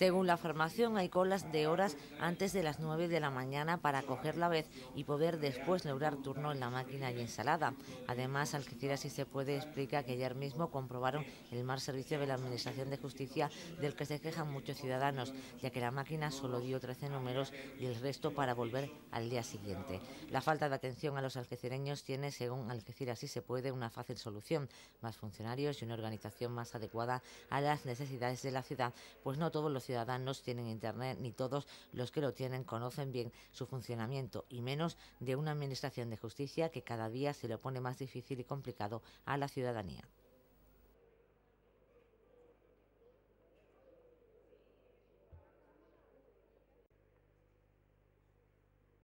Según la formación, hay colas de horas antes de las 9 de la mañana para coger la vez y poder después lograr turno en la máquina y ensalada. Además, Algeciras, si se puede, explica que ayer mismo comprobaron el mal servicio de la Administración de Justicia del que se quejan muchos ciudadanos, ya que la máquina solo dio 13 números y el resto para volver al día siguiente. La falta de atención a los algecireños tiene, según Algeciras, si se puede, una fácil solución, más funcionarios y una organización más adecuada a las necesidades de la ciudad, pues no todos los ciudadanos tienen Internet ni todos los que lo tienen conocen bien su funcionamiento y menos de una Administración de Justicia que cada día se le pone más difícil y complicado a la ciudadanía.